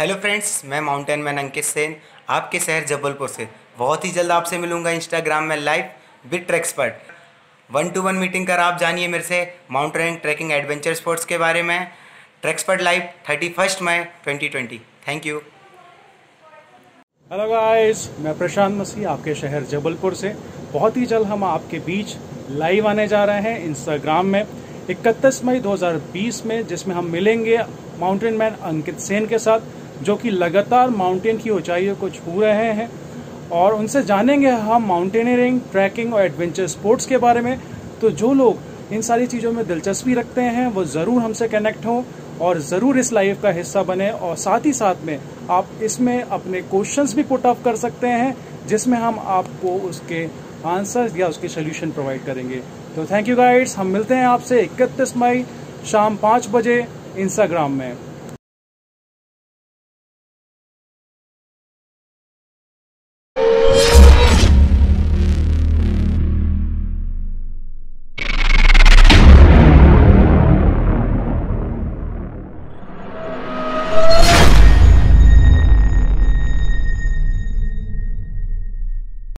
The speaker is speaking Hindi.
हेलो फ्रेंड्स, मैं माउंटेन मैन अंकित सेन, आपके शहर जबलपुर से। बहुत ही जल्द आपसे मिलूँगा इंस्टाग्राम में live with Trekxpert one to one meeting कर आप जानिए मेरे से माउंटेन ट्रैकिंग एडवेंचर स्पोर्ट्स के बारे में। Trekxpert live thirty first May twenty twenty thank you hello guys मैं प्रशांत मसीह, आपके शहर जबलपुर से। बहुत ही जल्द हम आपके बीच लाइव आने जा रहे हैं इंस्टाग्राम में। इकतीस मई 2020 में, जिसमें हम मिलेंगे माउंटेन मैन अंकित सेन के साथ। जो कि लगातार माउंटेन की ऊंचाइयों को छू रहे हैं और उनसे जानेंगे हम माउंटेनियरिंग ट्रैकिंग और एडवेंचर स्पोर्ट्स के बारे में। तो जो लोग इन सारी चीज़ों में दिलचस्पी रखते हैं, वो ज़रूर हमसे कनेक्ट हों और ज़रूर इस लाइव का हिस्सा बने और साथ ही साथ में आप इसमें अपने क्वेश्चंस भी पुट अप कर सकते हैं, जिसमें हम आपको उसके आंसर्स या उसके सोल्यूशन प्रोवाइड करेंगे। तो थैंक यू गाइड्स हम मिलते हैं आपसे इकतीस मई शाम पाँच बजे इंस्टाग्राम में।